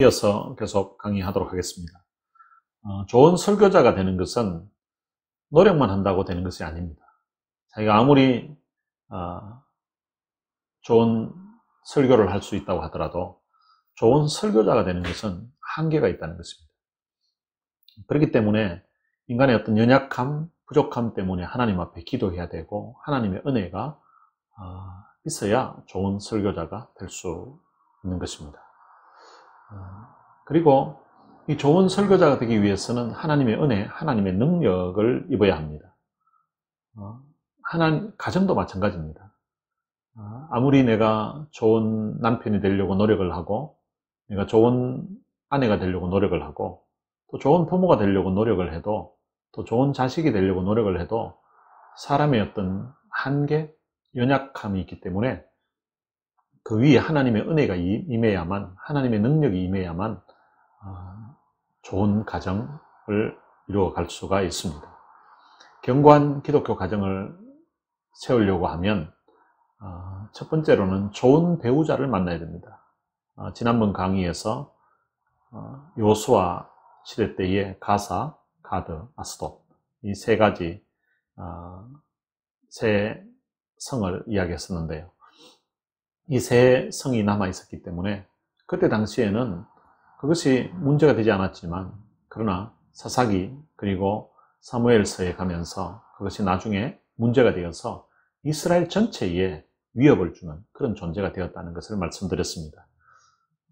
이어서 계속 강의하도록 하겠습니다. 어, 좋은 설교자가 되는 것은 노력만 한다고 되는 것이 아닙니다. 자기가 아무리 어, 좋은 설교를 할 수 있다고 하더라도 좋은 설교자가 되는 것은 한계가 있다는 것입니다. 그렇기 때문에 인간의 어떤 연약함, 부족함 때문에 하나님 앞에 기도해야 되고 하나님의 은혜가 어, 있어야 좋은 설교자가 될 수 있는 것입니다. 어, 그리고 이 좋은 설교자가 되기 위해서는 하나님의 은혜, 하나님의 능력을 입어야 합니다. 어, 하나님, 가정도 마찬가지입니다. 어, 아무리 내가 좋은 남편이 되려고 노력을 하고, 내가 좋은 아내가 되려고 노력을 하고, 또 좋은 부모가 되려고 노력을 해도, 또 좋은 자식이 되려고 노력을 해도, 사람의 어떤 한계, 연약함이 있기 때문에 그 위에 하나님의 은혜가 임해야만 하나님의 능력이 임해야만 어, 좋은 가정을 이루어갈 수가 있습니다. 견고한 기독교 가정을 세우려고 하면 어, 첫 번째로는 좋은 배우자를 만나야 됩니다. 어, 지난번 강의에서 요수와 시대 때의 가사, 가드, 아스도 이 세 가지 세 성을 이야기했었는데요. 이 세 성이 남아 있었기 때문에 그때 당시에는 그것이 문제가 되지 않았지만 그러나 사사기 그리고 사무엘서에 가면서 그것이 나중에 문제가 되어서 이스라엘 전체에 위협을 주는 그런 존재가 되었다는 것을 말씀드렸습니다.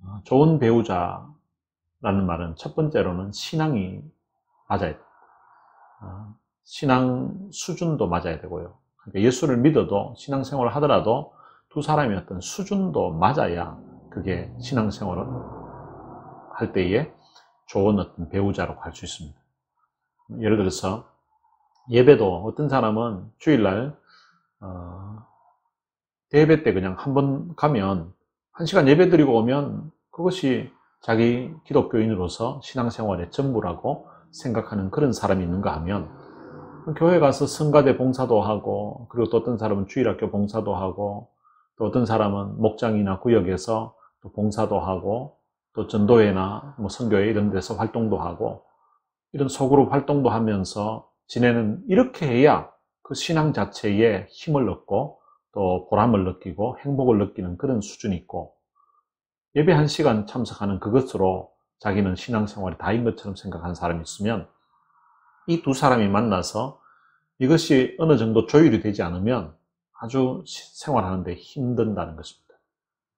어, 좋은 배우자라는 말은 첫 번째로는 신앙이 맞아야 돼. 어, 신앙 수준도 맞아야 되고요. 그러니까 예수를 믿어도 신앙생활을 하더라도 두 사람의 어떤 수준도 맞아야 그게 신앙생활을 할 때에 좋은 어떤 배우자로 갈수 있습니다. 예를 들어서 예배도 어떤 사람은 주일날 어, 예배 때 그냥 한 번 가면 한 시간 예배 드리고 오면 그것이 자기 기독교인으로서 신앙생활의 전부라고 생각하는 그런 사람이 있는가 하면 교회 가서 성가대 봉사도 하고 그리고 또 어떤 사람은 주일학교 봉사도 하고 또 어떤 사람은 목장이나 구역에서 또 봉사도 하고 또 전도회나 뭐 선교회 이런 데서 활동도 하고 이런 소그룹 활동도 하면서 지내는 이렇게 해야 그 신앙 자체에 힘을 얻고 또 보람을 느끼고 행복을 느끼는 그런 수준이 있고 예배 한 시간 참석하는 그것으로 자기는 신앙생활이 다인 것처럼 생각하는 사람이 있으면 이 두 사람이 만나서 이것이 어느 정도 조율이 되지 않으면 아주 생활하는데 힘든다는 것입니다.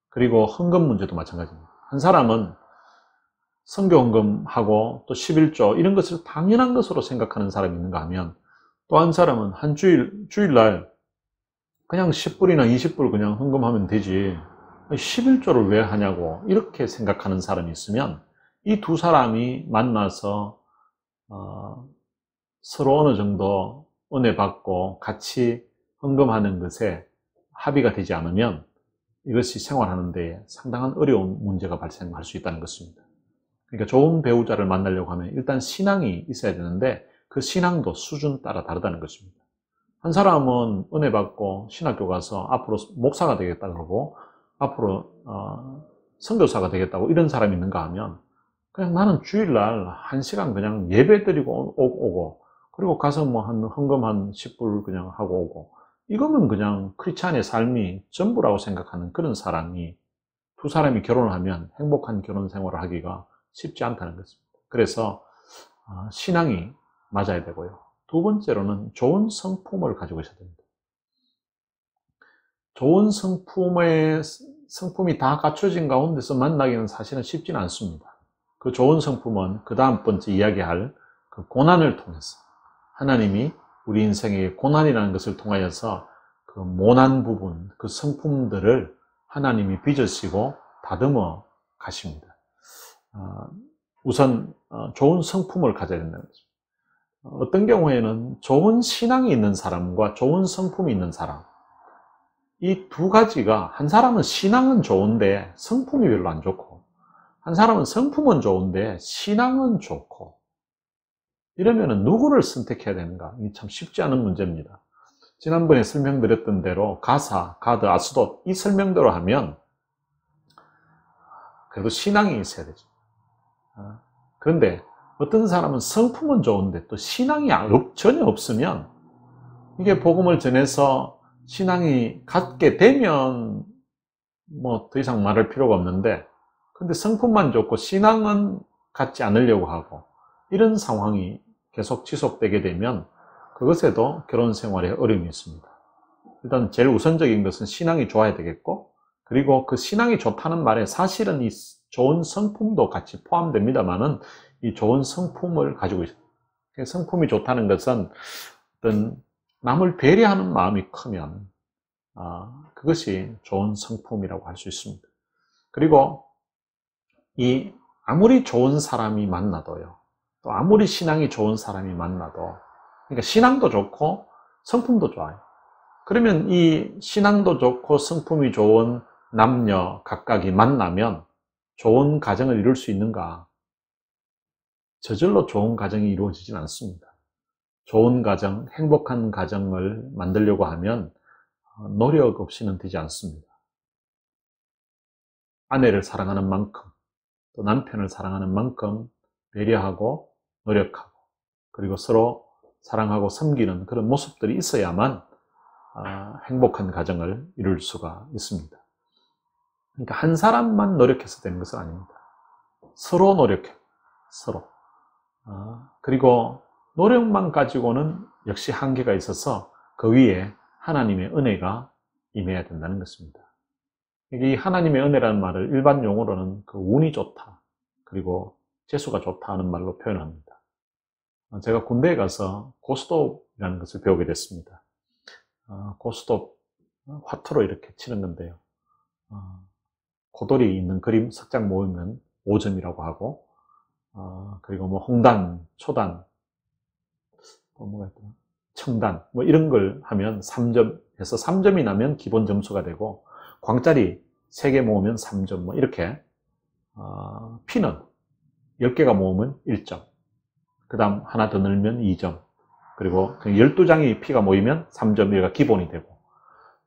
그리고 헌금 문제도 마찬가지입니다. 한 사람은 성교 헌금하고 또 11조 이런 것을 당연한 것으로 생각하는 사람이 있는가 하면 또 한 사람은 한 주일, 주일날 그냥 10불이나 20불 그냥 헌금하면 되지 11조를 왜 하냐고 이렇게 생각하는 사람이 있으면 이 두 사람이 만나서 어, 서로 어느 정도 은혜 받고 같이 헌금하는 것에 합의가 되지 않으면 이것이 생활하는 데 상당한 어려운 문제가 발생할 수 있다는 것입니다. 그러니까 좋은 배우자를 만나려고 하면 일단 신앙이 있어야 되는데 그 신앙도 수준 따라 다르다는 것입니다. 한 사람은 은혜 받고 신학교 가서 앞으로 목사가 되겠다 그러고 앞으로 어, 선교사가 되겠다고 이런 사람이 있는가 하면 그냥 나는 주일날 한 시간 그냥 예배 드리고 오고 그리고 가서 뭐 한 헌금 한 10불 그냥 하고 오고 이거는 그냥 크리스찬의 삶이 전부라고 생각하는 그런 사람이 두 사람이 결혼을 하면 행복한 결혼 생활을 하기가 쉽지 않다는 것입니다. 그래서 어, 신앙이 맞아야 되고요. 두 번째로는 좋은 성품을 가지고 있어야 됩니다. 좋은 성품의 성품이 다 갖춰진 가운데서 만나기는 사실은 쉽지는 않습니다. 그 좋은 성품은 그 다음 번째 이야기할 그 고난을 통해서 하나님이 우리 인생의 고난이라는 것을 통하여서 그 모난 부분, 그 성품들을 하나님이 빚으시고 다듬어 가십니다. 어, 우선 어, 좋은 성품을 가져야 된다는 거죠. 어떤 경우에는 좋은 신앙이 있는 사람과 좋은 성품이 있는 사람, 이 두 가지가 한 사람은 신앙은 좋은데 성품이 별로 안 좋고, 한 사람은 성품은 좋은데 신앙은 좋고, 이러면 누구를 선택해야 되는가? 이게 참 쉽지 않은 문제입니다. 지난번에 설명드렸던 대로 가사, 가드, 아스돗 이 설명대로 하면 그래도 신앙이 있어야 되죠. 어, 그런데 어떤 사람은 성품은 좋은데 또 신앙이 전혀 없으면 이게 복음을 전해서 신앙이 갖게 되면 뭐 더 이상 말할 필요가 없는데 근데 성품만 좋고 신앙은 갖지 않으려고 하고 이런 상황이 계속 지속되게 되면 그것에도 결혼 생활에 어려움이 있습니다. 일단 제일 우선적인 것은 신앙이 좋아야 되겠고 그리고 그 신앙이 좋다는 말에 사실은 이 좋은 성품도 같이 포함됩니다만은 이 좋은 성품을 가지고 있어요. 성품이 좋다는 것은 어떤 남을 배려하는 마음이 크면 아, 그것이 좋은 성품이라고 할 수 있습니다. 그리고 이 아무리 좋은 사람이 만나도요. 또 아무리 신앙이 좋은 사람이 만나도 그러니까 신앙도 좋고 성품도 좋아요. 그러면 이 신앙도 좋고 성품이 좋은 남녀 각각이 만나면 좋은 가정을 이룰 수 있는가? 저절로 좋은 가정이 이루어지진 않습니다. 좋은 가정, 행복한 가정을 만들려고 하면 노력 없이는 되지 않습니다. 아내를 사랑하는 만큼, 또 남편을 사랑하는 만큼 배려하고 노력하고, 그리고 서로 사랑하고 섬기는 그런 모습들이 있어야만 아, 행복한 가정을 이룰 수가 있습니다. 그러니까 한 사람만 노력해서 되는 것은 아닙니다. 서로 노력해. 서로. 아, 그리고 노력만 가지고는 역시 한계가 있어서 그 위에 하나님의 은혜가 임해야 된다는 것입니다. 이 하나님의 은혜라는 말을 일반 용어로는 그 운이 좋다. 그리고 재수가 좋다 하는 말로 표현합니다. 제가 군대에 가서 고스톱이라는 것을 배우게 됐습니다. 아, 고스톱 화투로 이렇게 치는 건데요. 아, 고돌이 있는 그림 석장 모으면 5점이라고 하고 어, 그리고 뭐 홍단, 초단? 청단, 뭐 이런 걸 하면 3점 해서 3점이 나면 기본 점수가 되고 광짜리 3개 모으면 3점 뭐 이렇게 어, 피는 10개가 모으면 1점 그 다음 하나 더 넣으면 2점 그리고 12장의 그 피가 모이면 3점 이가 기본이 되고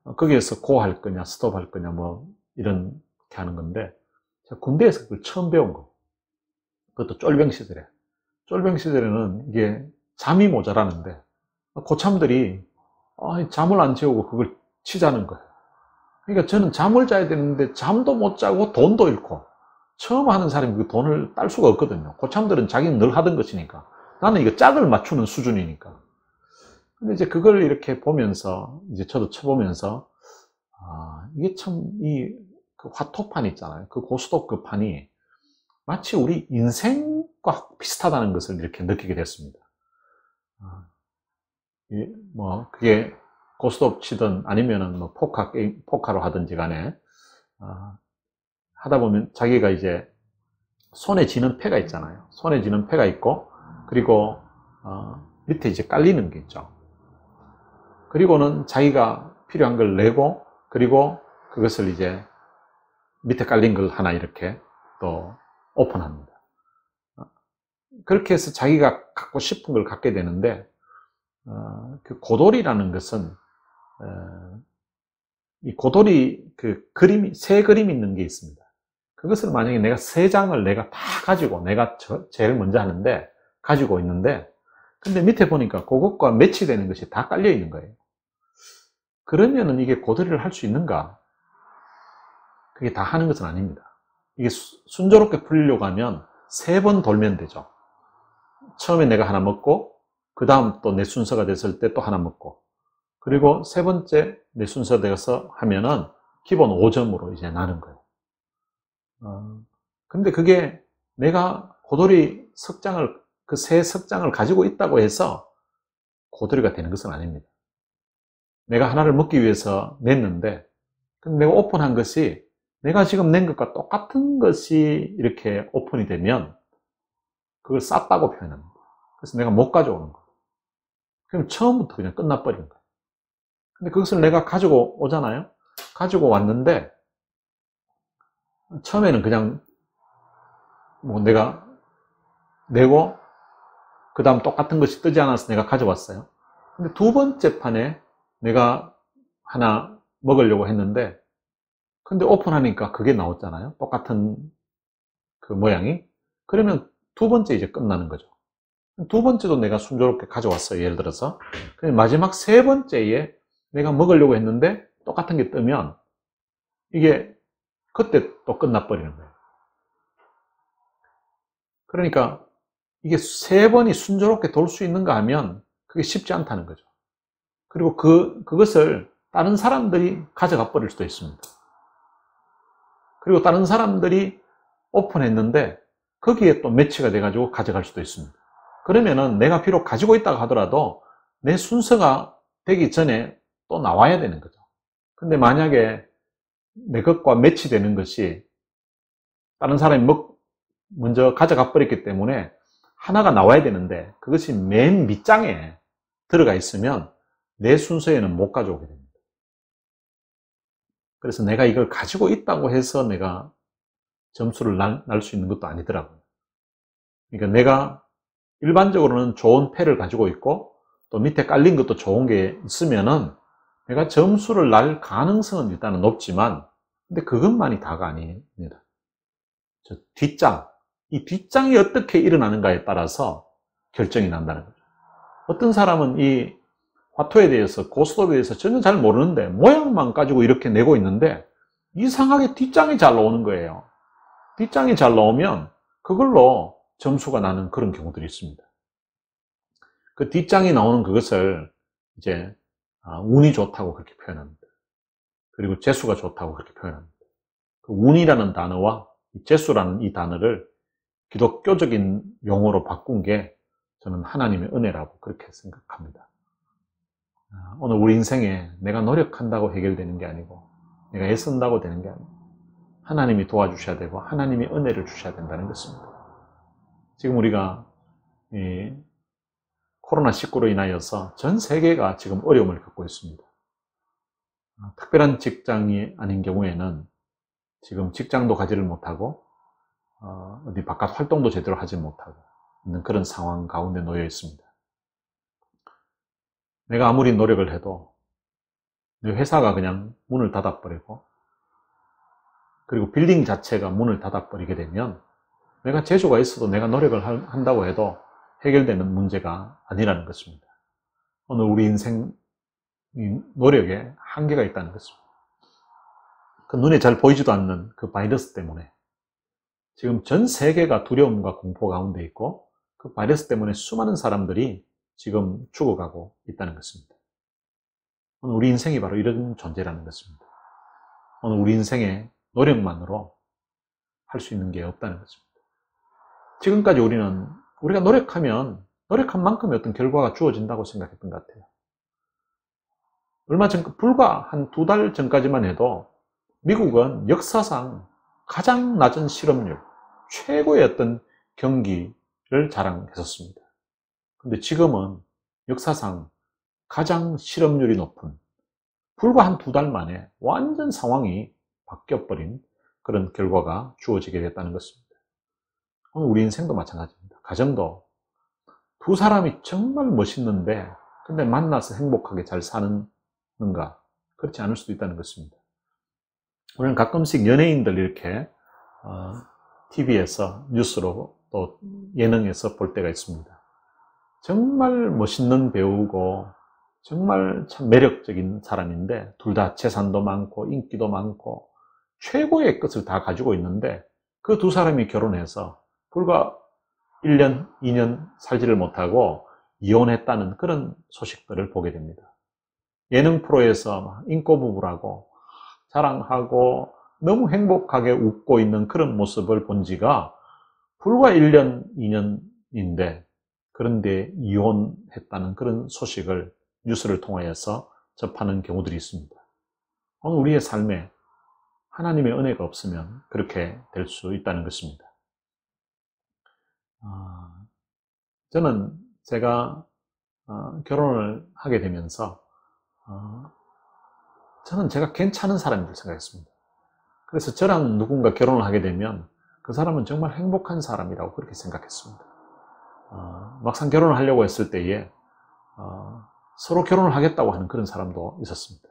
어, 거기에서 고 할 거냐 스톱 할 거냐 뭐 이런 게 하는 건데 군대에서 그걸 처음 배운 거 그것도 쫄병 시절에. 쫄병 시절에는 이게 잠이 모자라는데 고참들이 잠을 안 재우고 그걸 치자는 거예요. 그러니까 저는 잠을 자야 되는데 잠도 못 자고 돈도 잃고 처음 하는 사람이 그 돈을 딸 수가 없거든요. 고참들은 자기는 늘 하던 것이니까. 나는 이거 짝을 맞추는 수준이니까. 근데 이제 그걸 이렇게 보면서 이제 저도 쳐보면서 아, 이게 참 이 그 화토판 있잖아요. 그 고스톱 그 판이 마치 우리 인생과 비슷하다는 것을 이렇게 느끼게 됐습니다. 아, 뭐 그게 고스톱 치든 아니면은 뭐 포카 포카로 하든지 간에 아, 하다 보면 자기가 이제 손에 쥐는 패가 있잖아요. 손에 쥐는 패가 있고 그리고 어, 밑에 이제 깔리는 게 있죠. 그리고는 자기가 필요한 걸 내고 그리고 그것을 이제 밑에 깔린 걸 하나 이렇게 또 오픈합니다. 그렇게 해서 자기가 갖고 싶은 걸 갖게 되는데 어, 그 고돌이라는 것은 어, 이 고돌이 그 그림이 세 그림 있는 게 있습니다. 그것을 만약에 내가 세 장을 내가 다 가지고 내가 저, 제일 먼저 하는데 가지고 있는데 근데 밑에 보니까 그것과 매치되는 것이 다 깔려 있는 거예요. 그러면은 이게 고돌이를 할 수 있는가? 그게 다 하는 것은 아닙니다. 이게 순조롭게 풀리려고 하면 세 번 돌면 되죠. 처음에 내가 하나 먹고, 그 다음 또 내 순서가 됐을 때 또 하나 먹고, 그리고 세 번째 내 순서 되어서 하면은 기본 5점으로 이제 나는 거예요. 어, 근데 그게 내가 고돌이 석장을, 그세 석장을 가지고 있다고 해서 고돌이가 되는 것은 아닙니다. 내가 하나를 먹기 위해서 냈는데, 근데 내가 오픈한 것이 내가 지금 낸 것과 똑같은 것이 이렇게 오픈이 되면 그걸 쌌다고 표현합니다. 그래서 내가 못 가져오는 거예요. 그럼 처음부터 그냥 끝나버린 거예요. 근데 그것을 내가 가지고 오잖아요? 가지고 왔는데 처음에는 그냥 뭐 내가 내고 그 다음 똑같은 것이 뜨지 않아서 내가 가져왔어요. 근데 두 번째 판에 내가 하나 먹으려고 했는데 근데 오픈하니까 그게 나왔잖아요. 똑같은 그 모양이. 그러면 두 번째 이제 끝나는 거죠. 두 번째도 내가 순조롭게 가져왔어요. 예를 들어서. 마지막 세 번째에 내가 먹으려고 했는데 똑같은 게 뜨면 이게 그때 또 끝나버리는 거예요. 그러니까 이게 세 번이 순조롭게 돌 수 있는가 하면 그게 쉽지 않다는 거죠. 그리고 그, 그것을 다른 사람들이 가져가 버릴 수도 있습니다. 그리고 다른 사람들이 오픈했는데 거기에 또 매치가 돼가지고 가져갈 수도 있습니다. 그러면은 내가 비록 가지고 있다고 하더라도 내 순서가 되기 전에 또 나와야 되는 거죠. 근데 만약에 내 것과 매치되는 것이 다른 사람이 먼저 가져가 버렸기 때문에 하나가 나와야 되는데 그것이 맨 밑장에 들어가 있으면 내 순서에는 못 가져오게 됩니다. 그래서 내가 이걸 가지고 있다고 해서 내가 점수를 날 수 있는 것도 아니더라고요. 그러니까 내가 일반적으로는 좋은 패를 가지고 있고 또 밑에 깔린 것도 좋은 게 있으면은 내가 점수를 날 가능성은 일단은 높지만 근데 그것만이 다가 아닙니다. 저 뒷장, 이 뒷장이 어떻게 일어나는가에 따라서 결정이 난다는 거죠. 어떤 사람은 이 화토에 대해서 고스톱에 대해서 전혀 잘 모르는데 모양만 가지고 이렇게 내고 있는데 이상하게 뒷장이 잘 나오는 거예요. 뒷장이 잘 나오면 그걸로 점수가 나는 그런 경우들이 있습니다. 그 뒷장이 나오는 그것을 이제 아, 운이 좋다고 그렇게 표현합니다. 그리고 재수가 좋다고 그렇게 표현합니다. 그 운이라는 단어와 재수라는 이 단어를 기독교적인 용어로 바꾼 게 저는 하나님의 은혜라고 그렇게 생각합니다. 아, 오늘 우리 인생에 내가 노력한다고 해결되는 게 아니고 내가 애쓴다고 되는 게 아니고 하나님이 도와주셔야 되고 하나님이 은혜를 주셔야 된다는 것입니다. 지금 우리가 코로나19로 인하여서 전 세계가 지금 어려움을 겪고 있습니다. 아, 특별한 직장이 아닌 경우에는 지금 직장도 가지를 못하고 어, 어디 바깥 활동도 제대로 하지 못하고 있는 그런 상황 가운데 놓여 있습니다. 내가 아무리 노력을 해도 내 회사가 그냥 문을 닫아버리고 그리고 빌딩 자체가 문을 닫아버리게 되면 내가 재주가 있어도 내가 노력을 한다고 해도 해결되는 문제가 아니라는 것입니다. 오늘 우리 인생 노력에 한계가 있다는 것입니다. 그 눈에 잘 보이지도 않는 그 바이러스 때문에 지금 전 세계가 두려움과 공포 가운데 있고 그 바이러스 때문에 수많은 사람들이 지금 죽어가고 있다는 것입니다. 오늘 우리 인생이 바로 이런 존재라는 것입니다. 오늘 우리 인생의 노력만으로 할 수 있는 게 없다는 것입니다. 지금까지 우리는 우리가 노력하면 노력한 만큼의 어떤 결과가 주어진다고 생각했던 것 같아요. 얼마 전, 불과 한 두 달 전까지만 해도 미국은 역사상 가장 낮은 실업률, 어떤 경기를 자랑했었습니다. 근데 지금은 역사상 가장 실업률이 높은 불과 한 두 달 만에 완전 상황이 바뀌어버린 그런 결과가 주어지게 됐다는 것입니다. 오늘 우리 인생도 마찬가지입니다. 가정도 두 사람이 정말 멋있는데 근데 만나서 행복하게 잘 사는 가 그렇지 않을 수도 있다는 것입니다. 우리는 가끔씩 연예인들 이렇게 어, TV에서 뉴스로 또 예능에서 볼 때가 있습니다. 정말 멋있는 배우고 정말 참 매력적인 사람인데 둘 다 재산도 많고 인기도 많고 최고의 것을 다 가지고 있는데 그 두 사람이 결혼해서 불과 1년, 2년 살지를 못하고 이혼했다는 그런 소식들을 보게 됩니다. 예능 프로에서 인고 부부라고 자랑하고 너무 행복하게 웃고 있는 그런 모습을 본 지가 불과 1년, 2년인데 그런데 이혼했다는 그런 소식을 뉴스를 통하여서 접하는 경우들이 있습니다. 오늘 우리의 삶에 하나님의 은혜가 없으면 그렇게 될 수 있다는 것입니다. 아, 저는 제가 어, 결혼을 하게 되면서 어, 저는 제가 괜찮은 사람인 줄 생각했습니다. 그래서 저랑 누군가 결혼을 하게 되면 그 사람은 정말 행복한 사람이라고 그렇게 생각했습니다. 어, 막상 결혼을 하려고 했을 때에 어, 서로 결혼을 하겠다고 하는 그런 사람도 있었습니다.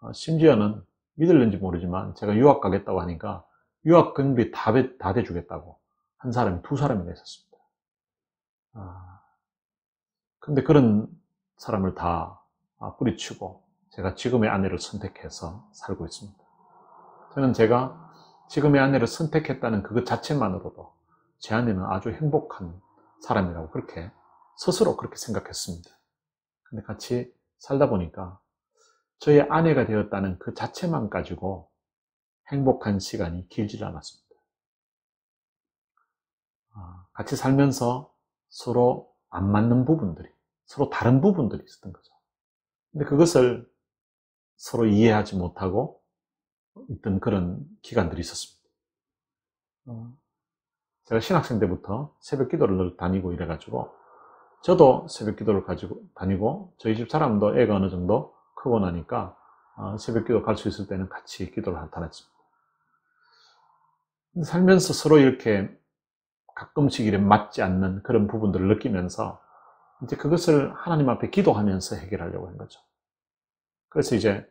어, 심지어는 믿을는지 모르지만 제가 유학 가겠다고 하니까 유학 근비 다, 다 대주겠다고 한 사람이 두 사람이나 있었습니다. 아, 근데 그런 사람을 다 뿌리치고 제가 지금의 아내를 선택해서 살고 있습니다. 저는 제가 지금의 아내를 선택했다는 그것 자체만으로도 제 아내는 아주 행복한 사람이라고 그렇게 스스로 그렇게 생각했습니다. 근데 같이 살다 보니까 저의 아내가 되었다는 그 자체만 가지고 행복한 시간이 길지 않았습니다. 아, 같이 살면서 서로 안 맞는 부분들이, 서로 다른 부분들이 있었던 거죠. 근데 그것을 서로 이해하지 못하고 있던 그런 기간들이 있었습니다. 어, 제가 신학생 때부터 새벽 기도를 다니고 이래가지고 저도 새벽 기도를 가지고 다니고 저희 집 사람도 애가 어느 정도 크고 나니까 어, 새벽 기도 갈 수 있을 때는 같이 기도를 다녔습니다. 살면서 서로 이렇게 가끔씩 이렇게 맞지 않는 그런 부분들을 느끼면서 이제 그것을 하나님 앞에 기도하면서 해결하려고 한 거죠. 그래서 이제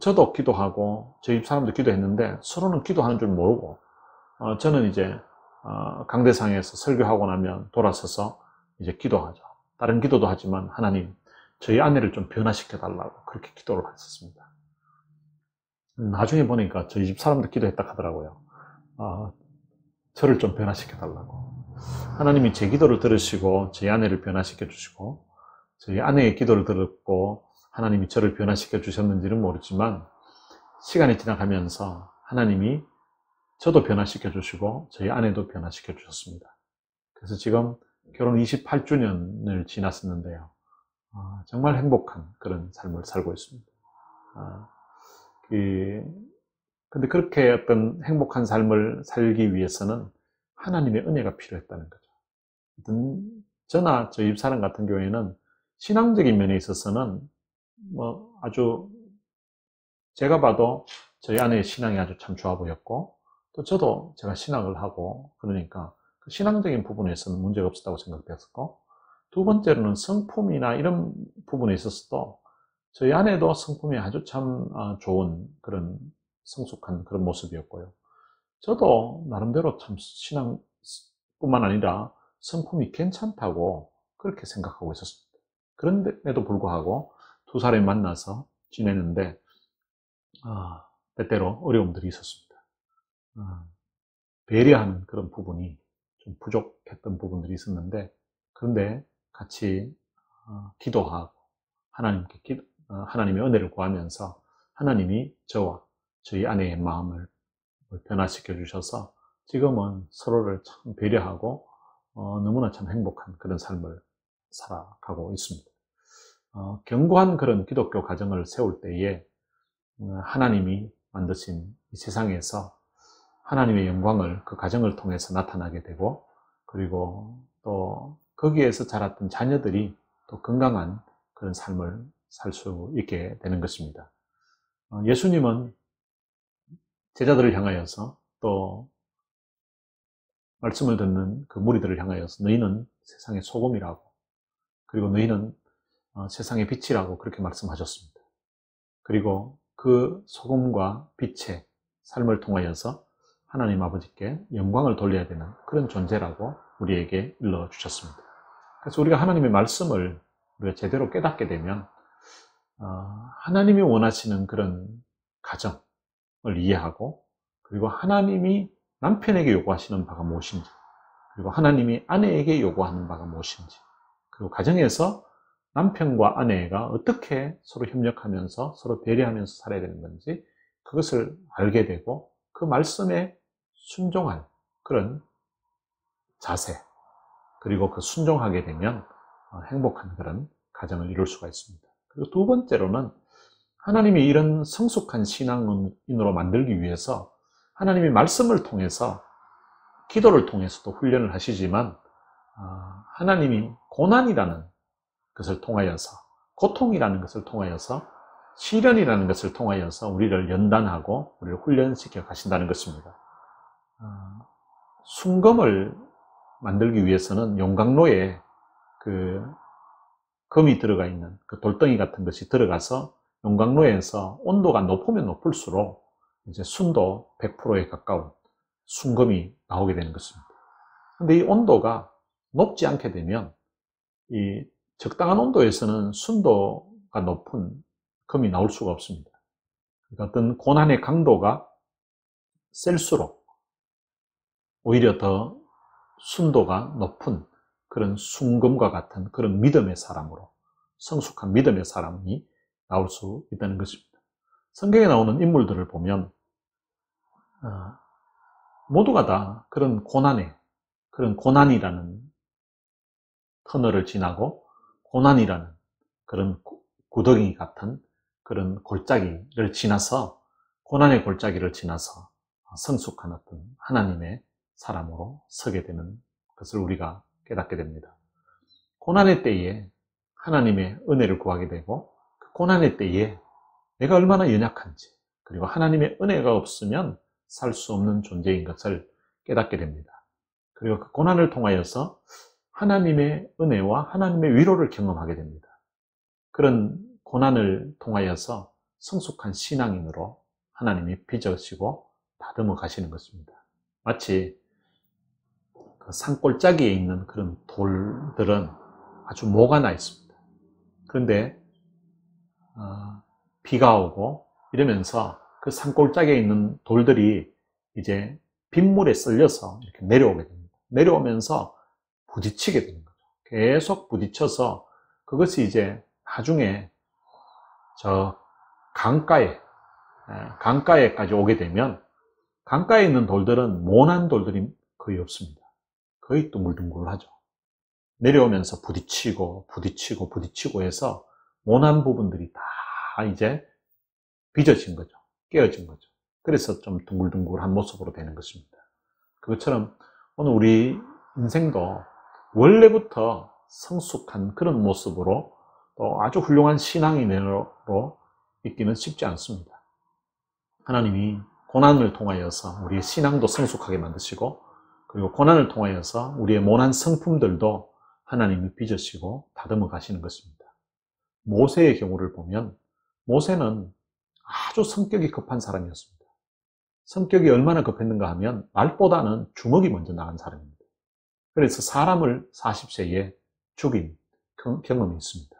저도 기도하고 저희 집 사람도 기도했는데 서로는 기도하는 줄 모르고 어, 저는 이제 어, 강대상에서 설교하고 나면 돌아서서 이제 기도하죠. 다른 기도도 하지만 하나님 저희 아내를 좀 변화시켜 달라고 그렇게 기도를 했었습니다. 나중에 보니까 저희 집 사람도 기도했다 하더라고요. 어, 저를 좀 변화시켜 달라고. 하나님이 제 기도를 들으시고 저희 아내를 변화시켜 주시고 저희 아내의 기도를 들었고 하나님이 저를 변화시켜 주셨는지는 모르지만 시간이 지나가면서 하나님이 저도 변화시켜 주시고 저희 아내도 변화시켜 주셨습니다. 그래서 지금 결혼 28주년을 지났었는데요. 아, 정말 행복한 그런 삶을 살고 있습니다. 아, 그, 근데 그렇게 어떤 행복한 삶을 살기 위해서는 하나님의 은혜가 필요했다는 거죠. 저나 저희 집사람 같은 경우에는 신앙적인 면에 있어서는 뭐 아주 제가 봐도 저희 아내의 신앙이 아주 참 좋아 보였고 또 저도 제가 신앙을 하고 그러니까 그 신앙적인 부분에서는 문제가 없었다고 생각되었고 두 번째로는 성품이나 이런 부분에 있어서도 저희 아내도 성품이 아주 참 아, 좋은 그런 성숙한 그런 모습이었고요. 저도 나름대로 참 신앙뿐만 아니라 성품이 괜찮다고 그렇게 생각하고 있었습니다. 그런데도 불구하고 두 사람이 만나서 지내는데 아, 때때로 어려움들이 있었습니다. 아, 배려하는 그런 부분이 좀 부족했던 부분들이 있었는데 그런데 같이 어, 기도하고 하나님께 기, 어, 하나님의 은혜를 구하면서 하나님이 저와 저희 아내의 마음을 변화시켜 주셔서 지금은 서로를 참 배려하고 어, 너무나 참 행복한 그런 삶을 살아가고 있습니다. 어, 견고한 그런 기독교 가정을 세울 때에 어, 하나님이 만드신 이 세상에서 하나님의 영광을 그 가정을 통해서 나타나게 되고 그리고 또 거기에서 자랐던 자녀들이 또 건강한 그런 삶을 살 수 있게 되는 것입니다. 어, 예수님은 제자들을 향하여서 또 말씀을 듣는 그 무리들을 향하여서 너희는 세상의 소금이라고 그리고 너희는 어, 세상의 빛이라고 그렇게 말씀하셨습니다. 그리고 그 소금과 빛의 삶을 통하여서 하나님 아버지께 영광을 돌려야 되는 그런 존재라고 우리에게 일러 주셨습니다. 그래서 우리가 하나님의 말씀을 우리가 제대로 깨닫게 되면 어, 하나님이 원하시는 그런 가정을 이해하고 그리고 하나님이 남편에게 요구하시는 바가 무엇인지 그리고 하나님이 아내에게 요구하는 바가 무엇인지 그리고 가정에서 남편과 아내가 어떻게 서로 협력하면서 서로 배려하면서 살아야 되는 건지 그것을 알게 되고 그 말씀에 순종할 그런 자세 그리고 그 순종하게 되면 어, 행복한 그런 가정을 이룰 수가 있습니다. 그리고 두 번째로는 하나님이 이런 성숙한 신앙인으로 만들기 위해서 하나님이 말씀을 통해서 기도를 통해서도 훈련을 하시지만 아, 하나님이 고난이라는 것을 통하여서 고통이라는 것을 통하여서 시련이라는 것을 통하여서 우리를 연단하고 우리를 훈련시켜 가신다는 것입니다. 아, 순금을 만들기 위해서는 용광로에 그 금이 들어가 있는 그 돌덩이 같은 것이 들어가서 용광로에서 온도가 높으면 높을수록 이제 순도 100%에 가까운 순금이 나오게 되는 것입니다. 근데 이 온도가 높지 않게 되면 이 적당한 온도에서는 순도가 높은 금이 나올 수가 없습니다. 그러니까 어떤 고난의 강도가 셀수록 오히려 더 순도가 높은 그런 순금과 같은 그런 믿음의 사람으로 성숙한 믿음의 사람이 나올 수 있다는 것입니다. 성경에 나오는 인물들을 보면 어, 모두가 다 그런 고난에 그런 고난이라는 터널을 지나고 고난이라는 그런 구덩이 같은 그런 골짜기를 지나서 고난의 골짜기를 지나서 성숙한 어떤 하나님의 사람으로 서게 되는 것을 우리가 깨닫게 됩니다. 고난의 때에 하나님의 은혜를 구하게 되고 그 고난의 때에 내가 얼마나 연약한지 그리고 하나님의 은혜가 없으면 살 수 없는 존재인 것을 깨닫게 됩니다. 그리고 그 고난을 통하여서 하나님의 은혜와 하나님의 위로를 경험하게 됩니다. 그런 고난을 통하여서 성숙한 신앙인으로 하나님이 빚으시고 다듬어 가시는 것입니다. 마치 그 산골짜기에 있는 그런 돌들은 아주 모가 나 있습니다. 그런데 어, 비가 오고 이러면서 그 산골짜기에 있는 돌들이 이제 빗물에 쓸려서 이렇게 내려오게 됩니다. 내려오면서 부딪히게 되는 거죠. 계속 부딪혀서 그것이 이제 나중에 저 강가에 예, 강가에까지 오게 되면 강가에 있는 돌들은 모난 돌들이 거의 없습니다. 거의 둥글둥글하죠. 내려오면서 부딪히고 부딪히고 부딪히고 해서 모난 부분들이 다 이제 빚어진 거죠. 깨어진 거죠. 그래서 좀 둥글둥글한 모습으로 되는 것입니다. 그것처럼 오늘 우리 인생도 원래부터 성숙한 그런 모습으로 또 아주 훌륭한 신앙인으로 있기는 쉽지 않습니다. 하나님이 고난을 통하여서 우리의 신앙도 성숙하게 만드시고 그리고 고난을 통하여서 우리의 모난 성품들도 하나님이 빚으시고 다듬어 가시는 것입니다. 모세의 경우를 보면 모세는 아주 성격이 급한 사람이었습니다. 성격이 얼마나 급했는가 하면 말보다는 주먹이 먼저 나간 사람입니다. 그래서 사람을 40세에 죽인 경험이 있습니다.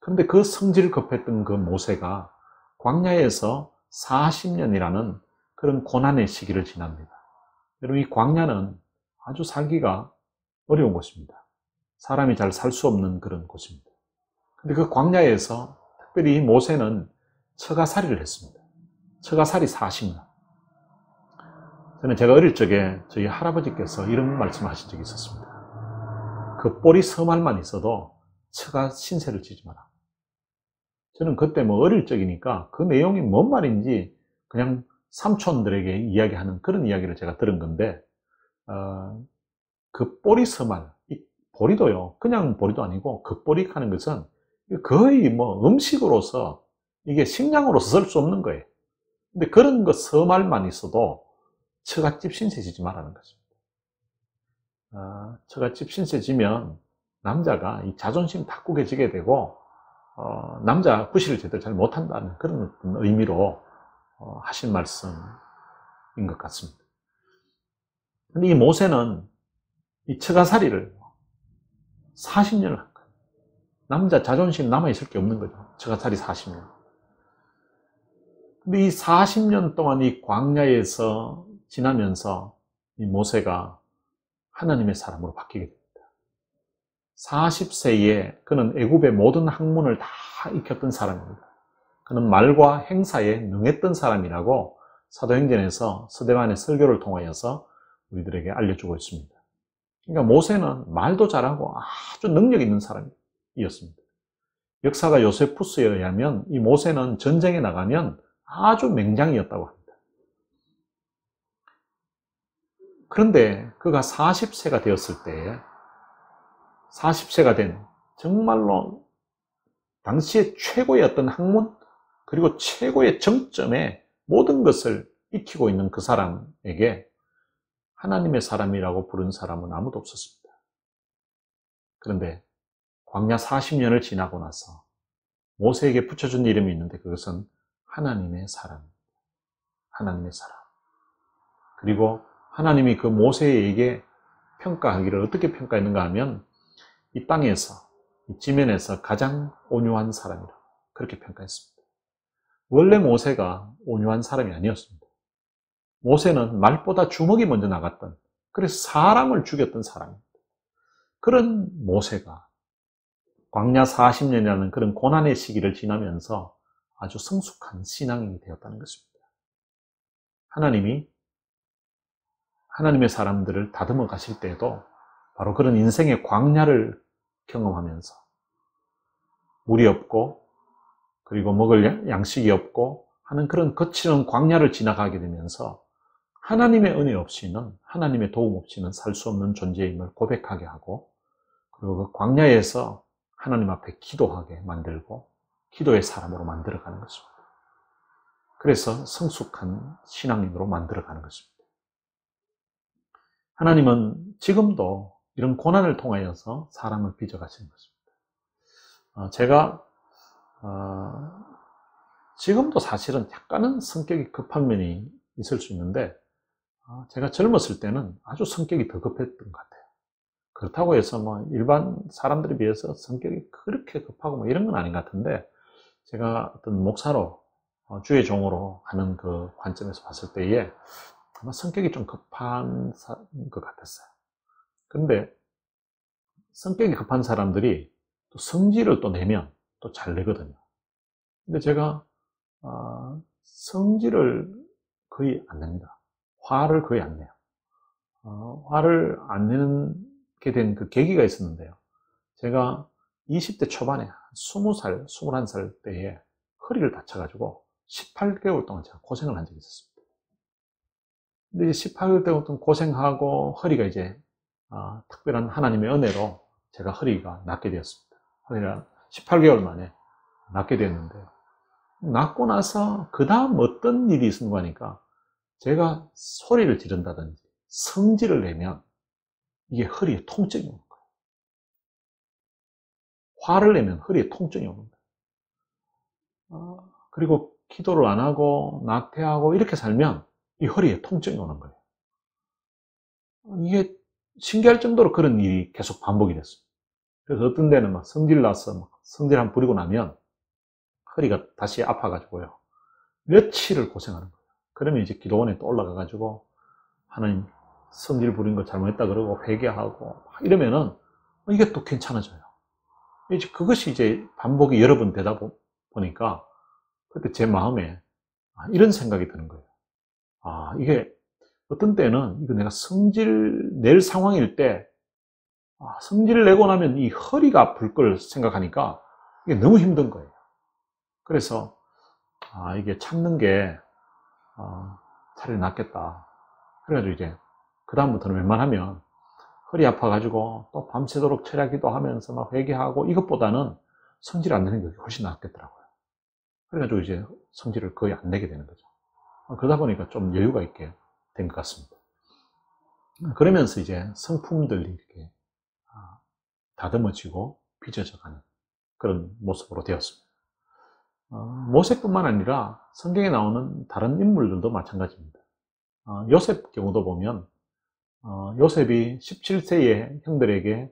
그런데 그 성질 급했던 그 모세가 광야에서 40년이라는 그런 고난의 시기를 지납니다. 여러분, 이 광야는 아주 살기가 어려운 곳입니다. 사람이 잘 살 수 없는 그런 곳입니다. 근데 그 광야에서 특별히 모세는 처가살이를 했습니다. 처가살이 40년. 저는 제가 어릴 적에 저희 할아버지께서 이런 말씀을 하신 적이 있었습니다. 그 뿌리 서말만 있어도 처가 신세를 지지 마라. 저는 그때 뭐 어릴 적이니까 그 내용이 뭔 말인지 그냥 삼촌들에게 이야기하는 그런 이야기를 제가 들은 건데, 어, 그 보리 서말, 이 보리도요, 그냥 보리도 아니고 그 보리 하는 것은 거의 뭐 음식으로서 이게 식량으로서 쓸 수 없는 거예요. 근데 그런 거 서말만 있어도 처갓집 신세 지지 말라는 것입니다. 어, 처갓집 신세 지면 남자가 이 자존심 다 꾸겨지게 되고 어, 남자 구실을 제대로 잘 못한다는 그런 의미로 어, 하신 말씀인 것 같습니다. 근데 이 모세는 이 처가살이를 40년을 한 거예요. 남자 자존심 남아있을 게 없는 거죠. 처가살이 40년. 근데 이 40년 동안 이 광야에서 지나면서 이 모세가 하나님의 사람으로 바뀌게 됩니다. 40세에 그는 애굽의 모든 학문을 다 익혔던 사람입니다. 그는 말과 행사에 능했던 사람이라고 사도행전에서 서대만의 설교를 통하여서 우리들에게 알려주고 있습니다. 그러니까 모세는 말도 잘하고 아주 능력 있는 사람 이었습니다. 역사가 요세푸스에 의하면 이 모세는 전쟁에 나가면 아주 맹장이었다고 합니다. 그런데 그가 40세가 되었을 때 40세가 된 정말로 당시의 최고의 어떤 학문 그리고 최고의 정점에 모든 것을 익히고 있는 그 사람에게 하나님의 사람이라고 부른 사람은 아무도 없었습니다. 그런데 광야 40년을 지나고 나서 모세에게 붙여준 이름이 있는데 그것은 하나님의 사람입니다. 하나님의 사람. 그리고 하나님이 그 모세에게 평가하기를 어떻게 평가했는가 하면 이 땅에서, 이 지면에서 가장 온유한 사람이라 그렇게 평가했습니다. 원래 모세가 온유한 사람이 아니었습니다. 모세는 말보다 주먹이 먼저 나갔던, 그래서 사람을 죽였던 사람입니다. 그런 모세가 광야 40년이라는 그런 고난의 시기를 지나면서 아주 성숙한 신앙인이 되었다는 것입니다. 하나님이 하나님의 사람들을 다듬어 가실 때에도 바로 그런 인생의 광야를 경험하면서 물이 없고 그리고 먹을 양식이 없고 하는 그런 거칠은 광야를 지나가게 되면서 하나님의 은혜 없이는 하나님의 도움 없이는 살 수 없는 존재임을 고백하게 하고 그리고 그 광야에서 하나님 앞에 기도하게 만들고 기도의 사람으로 만들어가는 것입니다. 그래서 성숙한 신앙인으로 만들어가는 것입니다. 하나님은 지금도 이런 고난을 통하여서 사람을 빚어가시는 것입니다. 어, 제가 어, 지금도 사실은 약간은 성격이 급한 면이 있을 수 있는데 어, 제가 젊었을 때는 아주 성격이 더 급했던 것 같아요. 그렇다고 해서 뭐 일반 사람들에 비해서 성격이 그렇게 급하고 뭐 이런 건 아닌 것 같은데 제가 어떤 목사로 어, 주의 종으로 하는 그 관점에서 봤을 때에 아마 성격이 좀 급한 것 같았어요. 근데 성격이 급한 사람들이 또 성질을 또 내면 또 잘 내거든요. 근데 제가 어, 성질을 거의 안 냅니다. 화를 거의 안 내요. 어, 화를 안 내게 된 그 계기가 있었는데요. 제가 20대 초반에 20살, 21살 때에 허리를 다쳐가지고 18개월 동안 제가 고생을 한 적이 있었습니다. 근데 이제 18개월 동안 고생하고 허리가 이제 어, 특별한 하나님의 은혜로 제가 허리가 낫게 되었습니다. 허리가 18개월 만에 낫게 되었는데요. 낫고 나서 그 다음 어떤 일이 있었는가 하니까 제가 소리를 지른다든지 성질을 내면 이게 허리에 통증이 오는 거예요. 화를 내면 허리에 통증이 오는 거예요. 어, 그리고 기도를 안 하고 낙태하고 이렇게 살면 이 허리에 통증이 오는 거예요. 이게 신기할 정도로 그런 일이 계속 반복이 됐어요. 그래서 어떤 데는 막 성질 나서 막 성질 한 부리고 나면 허리가 다시 아파가지고요. 며칠을 고생하는 거예요. 그러면 이제 기도원에 또 올라가가지고 하나님 성질 부린 거 잘못했다 그러고 회개하고 이러면은 이게 또 괜찮아져요. 이제 그것이 이제 반복이 여러 번 되다 보니까 그때 제 마음에 이런 생각이 드는 거예요. 아, 이게 어떤 때는 이거 내가 성질 낼 상황일 때 아, 성질을 내고 나면 이 허리가 아플 걸 생각하니까 이게 너무 힘든 거예요. 그래서 아, 이게 참는 게 아, 차라리 낫겠다. 그래가지고 이제 그 다음부터는 웬만하면 허리 아파가지고 또 밤새도록 철야기도 하면서 막 회개하고 이것보다는 성질 안 내는 게 훨씬 낫겠더라고요. 그래가지고 이제 성질을 거의 안 내게 되는 거죠. 그러다 보니까 좀 여유가 있게 된 것 같습니다. 그러면서 이제 성품들이 이렇게 아, 다듬어지고 빚어져가는 그런 모습으로 되었습니다. 어, 모세뿐만 아니라 성경에 나오는 다른 인물들도 마찬가지입니다. 어, 요셉 경우도 보면 어, 요셉이 17세의 형들에게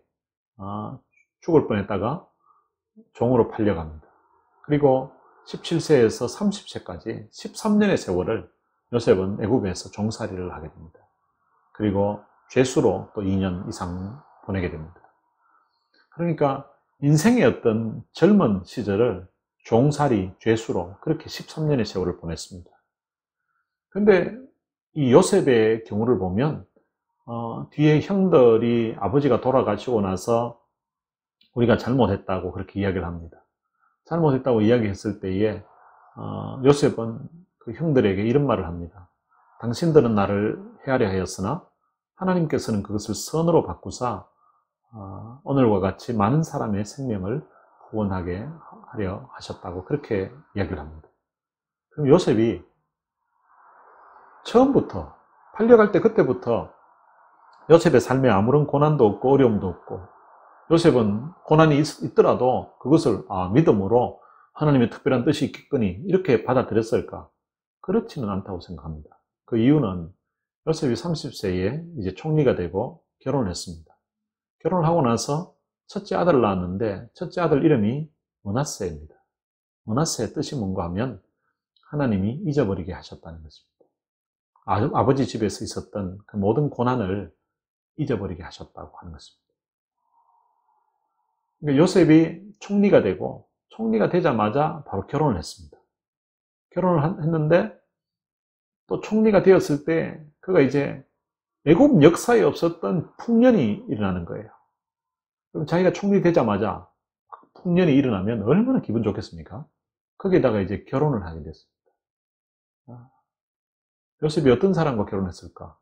죽을 뻔했다가 종으로 팔려갑니다. 그리고 17세에서 30세까지 13년의 세월을 요셉은 애굽에서 종살이를 하게 됩니다. 그리고 죄수로 또 2년 이상 보내게 됩니다. 그러니까 인생의 어떤 젊은 시절을 종살이, 죄수로 그렇게 13년의 세월을 보냈습니다. 근데 이 요셉의 경우를 보면 어, 뒤에 형들이 아버지가 돌아가시고 나서 우리가 잘못했다고 그렇게 이야기를 합니다. 잘못했다고 이야기했을 때에 어, 요셉은 그 형들에게 이런 말을 합니다. 당신들은 나를 헤아려 하였으나 하나님께서는 그것을 선으로 바꾸사 어, 오늘과 같이 많은 사람의 생명을 구원하게 하려 하셨다고 그렇게 이야기를 합니다. 그럼 요셉이 처음부터 팔려갈 때 그때부터 요셉의 삶에 아무런 고난도 없고 어려움도 없고 요셉은 고난이 있, 더라도 그것을 아, 믿음으로 하나님의 특별한 뜻이 있겠거니 이렇게 받아들였을까? 그렇지는 않다고 생각합니다. 그 이유는 요셉이 30세에 이제 총리가 되고 결혼을 했습니다. 결혼을 하고 나서 첫째 아들을 낳았는데 첫째 아들 이름이 머나세입니다. 머나세의 뜻이 뭔가 하면 하나님이 잊어버리게 하셨다는 것입니다. 아, 버지 집에서 있었던 그 모든 고난을 잊어버리게 하셨다고 하는 것입니다. 그러니까 요셉이 총리가 되고 총리가 되자마자 바로 결혼을 했습니다. 결혼을 했는데 또 총리가 되었을 때 그가 이제 애굽 역사에 없었던 풍년이 일어나는 거예요. 그럼 자기가 총리 되자마자 풍년이 일어나면 얼마나 기분 좋겠습니까? 거기에다가 이제 결혼을 하게 됐습니다. 아, 요셉이 어떤 사람과 결혼했을까?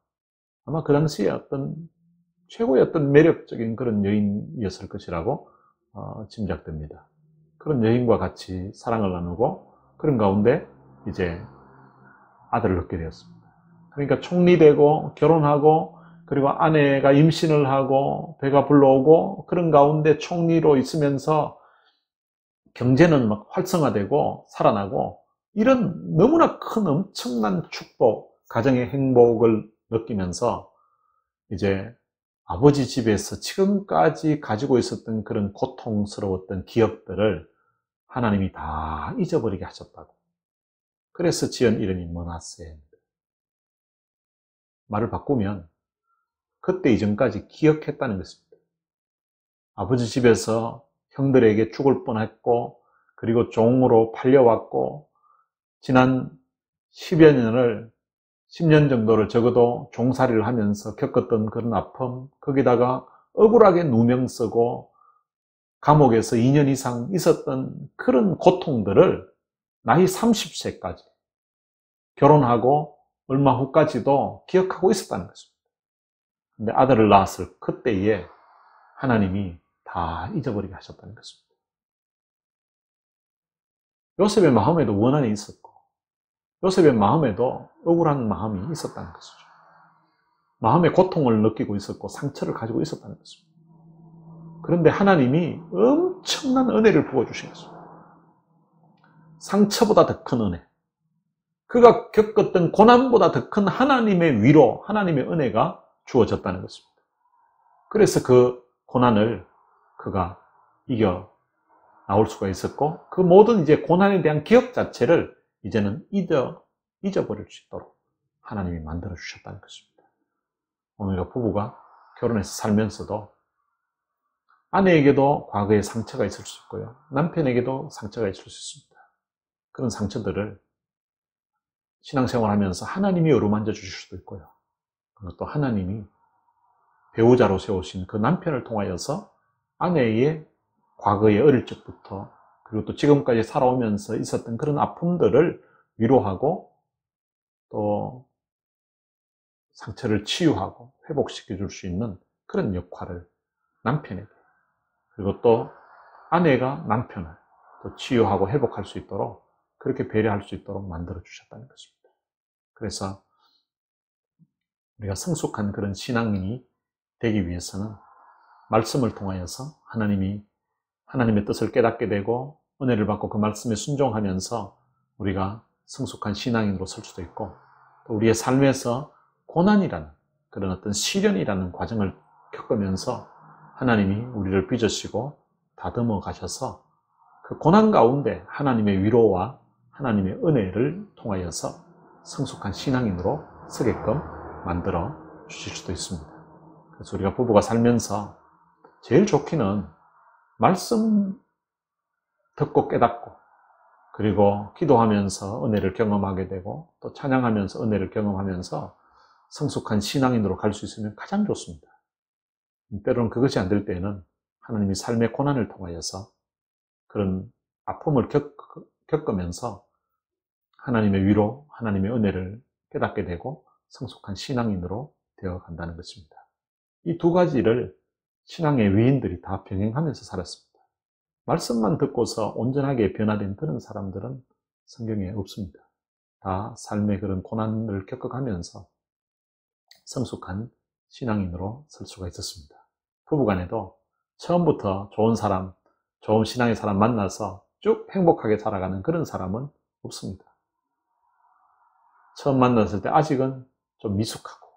아마 그 당시에 어떤 최고의 어떤 매력적인 그런 여인이었을 것이라고 어, 짐작됩니다. 그런 여인과 같이 사랑을 나누고 그런 가운데 이제 아들을 얻게 되었습니다. 그러니까 총리되고 결혼하고 그리고 아내가 임신을 하고 배가 불러오고 그런 가운데 총리로 있으면서 경제는 막 활성화되고 살아나고 이런 너무나 큰 엄청난 축복, 가정의 행복을 느끼면서 이제 아버지 집에서 지금까지 가지고 있었던 그런 고통스러웠던 기억들을 하나님이 다 잊어버리게 하셨다고. 그래서 지은 이름이 머나세입니다. 말을 바꾸면 그때 이전까지 기억했다는 것입니다. 아버지 집에서 형들에게 죽을 뻔했고 그리고 종으로 팔려왔고 지난 10여 년을 10년 정도를 적어도 종살이를 하면서 겪었던 그런 아픔 거기다가 억울하게 누명 쓰고 감옥에서 2년 이상 있었던 그런 고통들을 나이 30세까지 결혼하고 얼마 후까지도 기억하고 있었다는 것입니다. 근데 아들을 낳았을 그때에 하나님이 다 잊어버리게 하셨다는 것입니다. 요셉의 마음에도 원한이 있었고, 요셉의 마음에도 억울한 마음이 있었다는 것이죠. 마음의 고통을 느끼고 있었고, 상처를 가지고 있었다는 것입니다. 그런데 하나님이 엄청난 은혜를 부어주신 것입니다. 상처보다 더 큰 은혜. 그가 겪었던 고난보다 더 큰 하나님의 위로, 하나님의 은혜가 주어졌다는 것입니다. 그래서 그 고난을 그가 이겨 나올 수가 있었고, 그 모든 이제 고난에 대한 기억 자체를 이제는 잊어, 잊어버릴 수 있도록 하나님이 만들어 주셨다는 것입니다. 오늘과 부부가 결혼해서 살면서도 아내에게도 과거에 상처가 있을 수 있고요. 남편에게도 상처가 있을 수 있습니다. 그런 상처들을 신앙생활 하면서 하나님이 어루만져 주실 수도 있고요. 그리고 또 하나님이 배우자로 세우신 그 남편을 통하여서 아내의 과거의 어릴 적부터 그리고 또 지금까지 살아오면서 있었던 그런 아픔들을 위로하고 또 상처를 치유하고 회복시켜 줄 수 있는 그런 역할을 남편에게 그리고 또 아내가 남편을 또 치유하고 회복할 수 있도록 그렇게 배려할 수 있도록 만들어 주셨다는 것입니다. 그래서 우리가 성숙한 그런 신앙인이 되기 위해서는 말씀을 통하여서 하나님이 하나님의 뜻을 깨닫게 되고 은혜를 받고 그 말씀에 순종하면서 우리가 성숙한 신앙인으로 설 수도 있고 또 우리의 삶에서 고난이라는 그런 어떤 시련이라는 과정을 겪으면서 하나님이 우리를 빚으시고 다듬어 가셔서 그 고난 가운데 하나님의 위로와 하나님의 은혜를 통하여서 성숙한 신앙인으로 서게끔 만들어 주실 수도 있습니다. 그래서 우리가 부부가 살면서 제일 좋기는 말씀 듣고 깨닫고 그리고 기도하면서 은혜를 경험하게 되고 또 찬양하면서 은혜를 경험하면서 성숙한 신앙인으로 갈 수 있으면 가장 좋습니다. 때로는 그것이 안 될 때에는 하나님이 삶의 고난을 통하여서 그런 아픔을 겪, 겪으면서 하나님의 위로, 하나님의 은혜를 깨닫게 되고 성숙한 신앙인으로 되어 간다는 것입니다. 이 두 가지를 신앙의 위인들이 다 병행하면서 살았습니다. 말씀만 듣고서 온전하게 변화된 그런 사람들은 성경에 없습니다. 다 삶의 그런 고난을 겪어가면서 성숙한 신앙인으로 설 수가 있었습니다. 부부간에도 처음부터 좋은 사람, 좋은 신앙의 사람 만나서 쭉 행복하게 살아가는 그런 사람은 없습니다. 처음 만났을 때 아직은 좀 미숙하고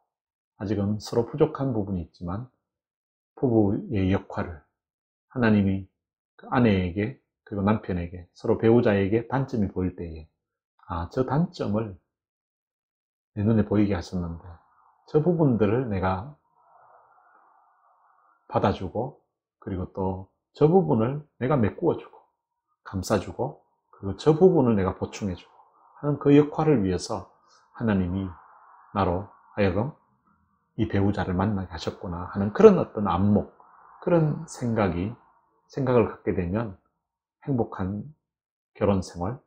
아직은 서로 부족한 부분이 있지만 부부의 역할을 하나님이 그 아내에게 그리고 남편에게 서로 배우자에게 단점이 보일 때에 아, 저 단점을 내 눈에 보이게 하셨는데 저 부분들을 내가 받아주고 그리고 또 저 부분을 내가 메꾸어주고 감싸주고 그리고 저 부분을 내가 보충해주고 하는 그 역할을 위해서 하나님이 나로 하여금 이 배우자를 만나게 하셨구나 하는 그런 어떤 안목, 그런 생각이, 생각을 갖게 되면 행복한 결혼 생활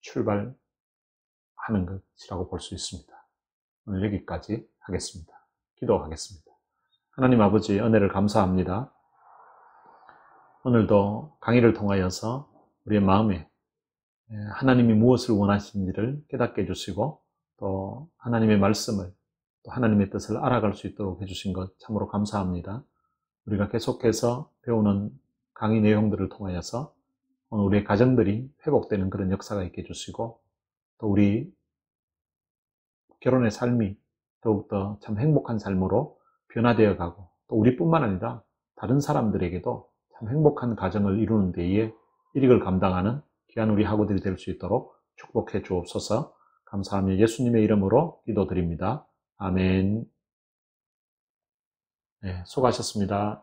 출발하는 것이라고 볼 수 있습니다. 오늘 여기까지 하겠습니다. 기도하겠습니다. 하나님 아버지 은혜를 감사합니다. 오늘도 강의를 통하여서 우리의 마음에 하나님이 무엇을 원하시는지를 깨닫게 해주시고 또 하나님의 말씀을 또 하나님의 뜻을 알아갈 수 있도록 해주신 것 참으로 감사합니다. 우리가 계속해서 배우는 강의 내용들을 통하여서 우리의 가정들이 회복되는 그런 역사가 있게 해주시고 또 우리 결혼의 삶이 더욱더 참 행복한 삶으로 변화되어 가고 또 우리뿐만 아니라 다른 사람들에게도 참 행복한 가정을 이루는 데에 일익을 감당하는 귀한 우리 학우들이 될 수 있도록 축복해 주옵소서 감사하며 예수님의 이름으로 기도드립니다. 아멘. 네, 수고하셨습니다.